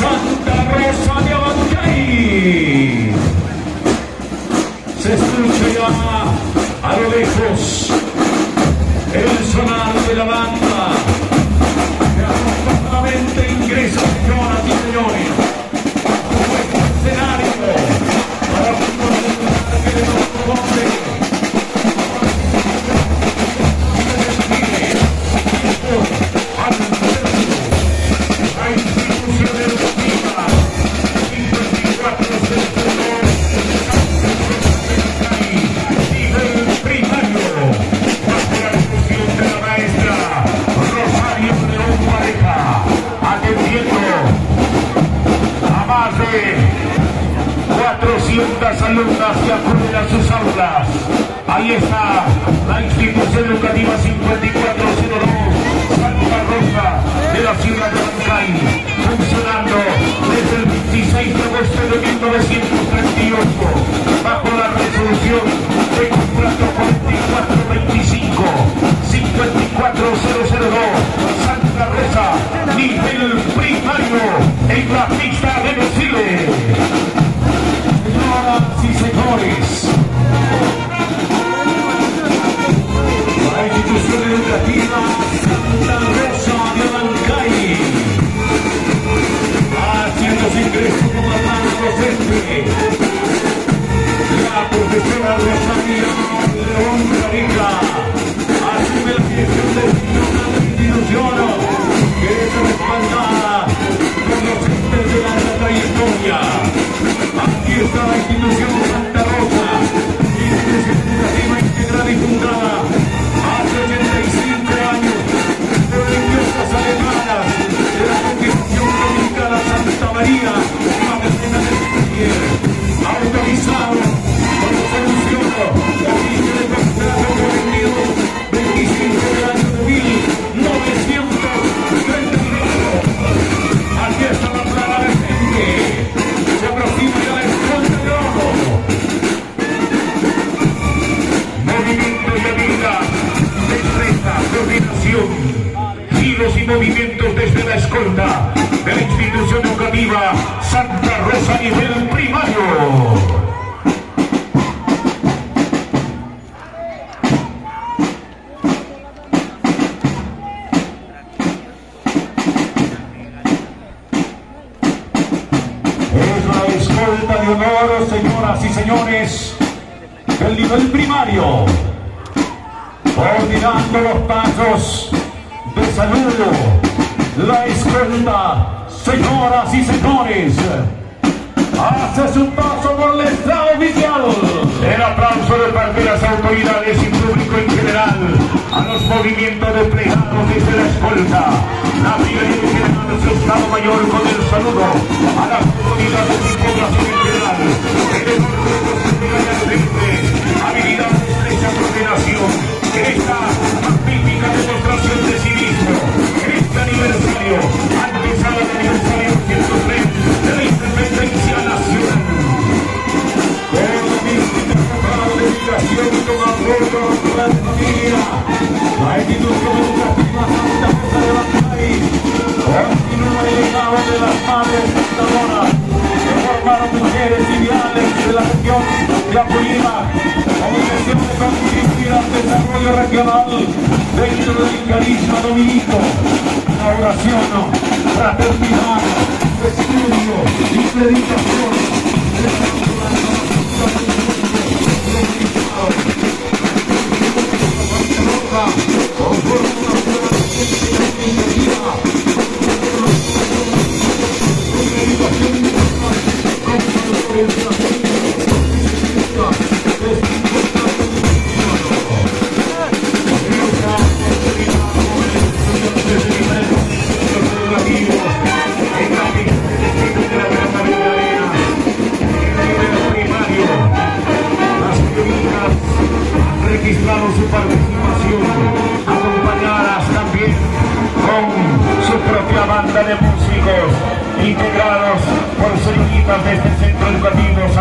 Santa Rosa de Abancay. Se escucha ya a lo lejos el sonar de la banda. 400 alumnas que acuden a sus aulas. Ahí está la institución educativa 5402 Santa Rosa de la ciudad de Bancay funcionando desde el 26 de agosto de 1938 Gracias. La escolta de honor, señoras y señores, del nivel primario, coordinando los pasos de saludo, la escolta, señoras y señores, hace su paso por el estrado oficial. El aplauso de parte de las autoridades y público en general a los movimientos desplegados desde la escolta. La brigada general de su Estado Mayor con el saludo a las autoridades y población en general. El enorme posibilidad de frente, habilidad, destreza, coordinación. En esta magnífica demostración de civismo, en este aniversario, antesala del aniversario 103 de la independencia nacional. Con la de migración tomando fundadoras que formaron mujeres ideales de la región de Apurímac con intención de contribuir al desarrollo regional dentro del carisma dominico. Una oración, fraternidad, estudio y predicación. cabeza, centro